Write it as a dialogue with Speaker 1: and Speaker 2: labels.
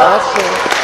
Speaker 1: Proszę.